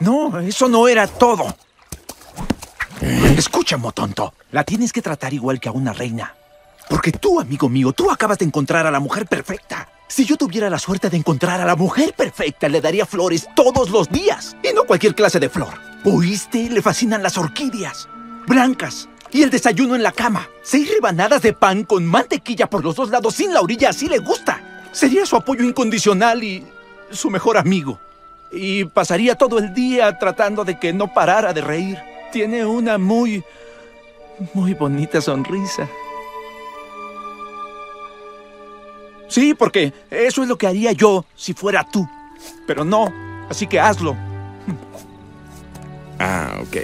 No, eso no era todo. Escucha, Motonto. La tienes que tratar igual que a una reina. Porque tú, amigo mío, tú acabas de encontrar a la mujer perfecta. Si yo tuviera la suerte de encontrar a la mujer perfecta, le daría flores todos los días. Y no cualquier clase de flor. ¿Oíste? Le fascinan las orquídeas. Blancas. Y el desayuno en la cama. Seis rebanadas de pan con mantequilla por los dos lados sin la orilla, así le gusta. Sería su apoyo incondicional y su mejor amigo. Y pasaría todo el día tratando de que no parara de reír. Tiene una muy, muy bonita sonrisa. Sí, porque eso es lo que haría yo si fuera tú. Pero no, así que hazlo. Ah, ok.